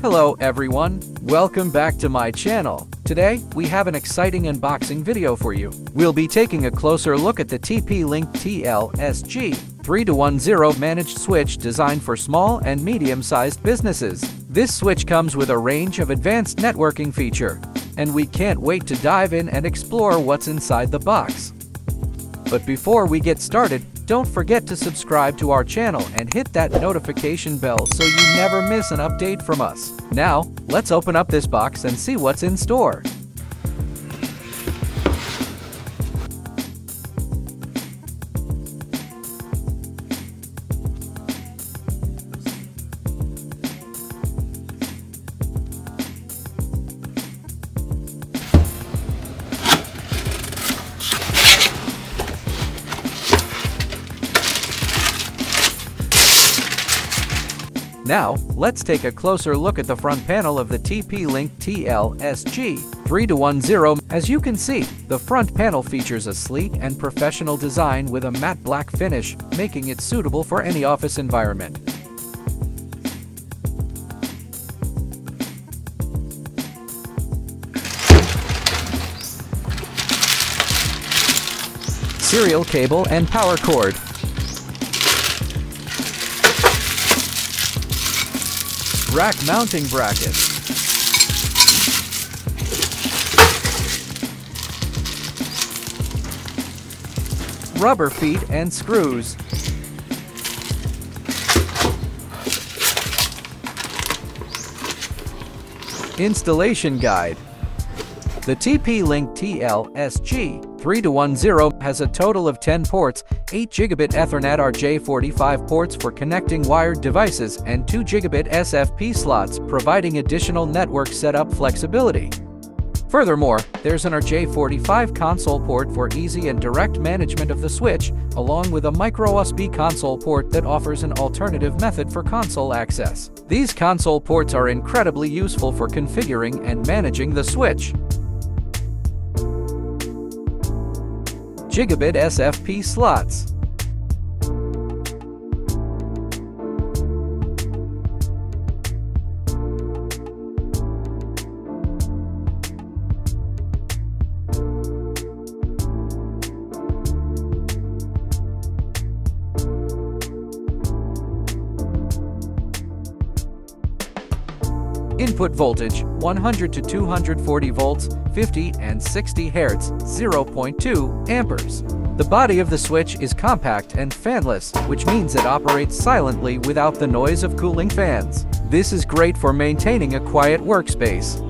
Hello everyone, welcome back to my channel. Today, we have an exciting unboxing video for you. We'll be taking a closer look at the TP-Link TL-SG 3210 managed switch designed for small and medium-sized businesses. This switch comes with a range of advanced networking feature, and we can't wait to dive in and explore what's inside the box. But before we get started, don't forget to subscribe to our channel and hit that notification bell so you never miss an update from us. Now, let's open up this box and see what's in store. Now, let's take a closer look at the front panel of the TP-Link TL-SG 3210. As you can see, the front panel features a sleek and professional design with a matte black finish, making it suitable for any office environment. Serial cable and power cord rack mounting bracket. Rubber feet and screws. Installation guide. The TP-Link TL-SG 3210 has a total of 10 ports, 8 gigabit Ethernet RJ45 ports for connecting wired devices, and 2 gigabit SFP slots, providing additional network setup flexibility. Furthermore, there's an RJ45 console port for easy and direct management of the switch, along with a micro USB console port that offers an alternative method for console access. These console ports are incredibly useful for configuring and managing the switch. Gigabit SFP slots. Input voltage 100 to 240 volts, 50 and 60 Hz, 0.2 amperes. The body of the switch is compact and fanless, which means it operates silently without the noise of cooling fans. This is great for maintaining a quiet workspace.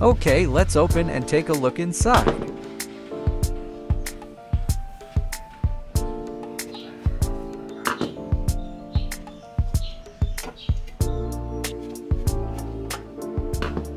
Okay, let's open and take a look inside.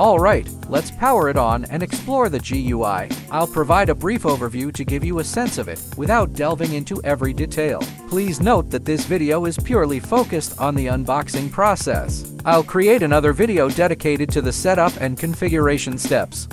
Alright, let's power it on and explore the GUI. I'll provide a brief overview to give you a sense of it, without delving into every detail. Please note that this video is purely focused on the unboxing process. I'll create another video dedicated to the setup and configuration steps.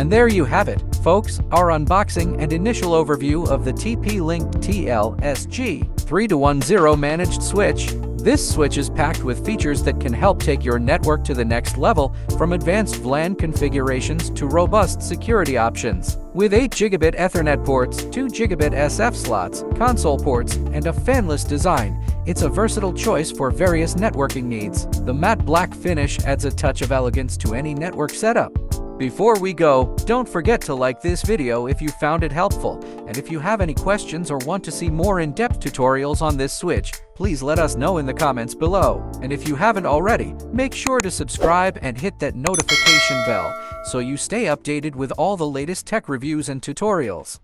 And there you have it, folks, our unboxing and initial overview of the TP-Link TL-SG3210 managed switch. This switch is packed with features that can help take your network to the next level, from advanced VLAN configurations to robust security options. With 8 gigabit Ethernet ports, 2 gigabit SFP slots, console ports, and a fanless design, it's a versatile choice for various networking needs. The matte black finish adds a touch of elegance to any network setup. Before we go, don't forget to like this video if you found it helpful, and if you have any questions or want to see more in-depth tutorials on this switch, please let us know in the comments below. And if you haven't already, make sure to subscribe and hit that notification bell so you stay updated with all the latest tech reviews and tutorials.